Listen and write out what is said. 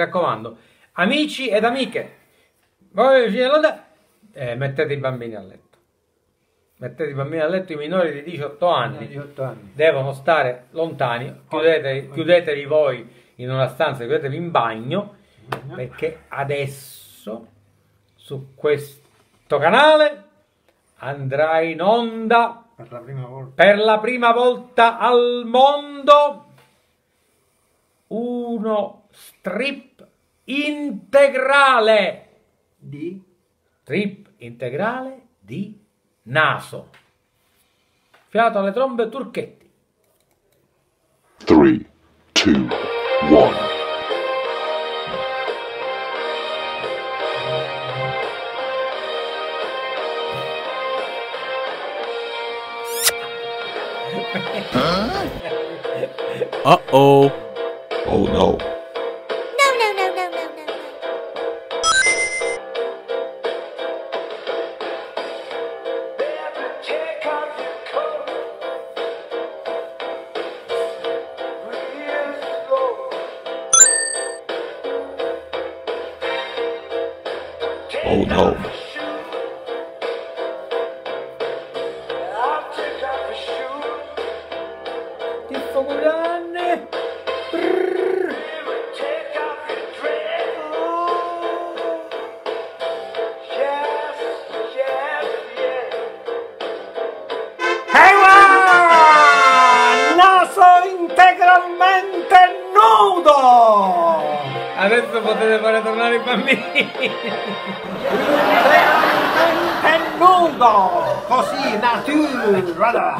raccomando, amici ed amiche, voi eh, mettete i bambini a letto. Mettete i bambini a letto, i minori di 18 anni, 18 anni. devono stare lontani, chiudete, chiudetevi voi in una stanza, chiudetevi in bagno, perché adesso su questo canale andrà in onda Per la prima volta. per la prima volta al mondo uno strip integrale. Di? Strip integrale di naso. Fiato alle trombe turchetti. Three, two, one. Uh-oh. Oh no. No, no, no, no, no, no, no. Oh no. Che focolane! Adesso potete fare tornare i bambini. Nudo! Così, natura!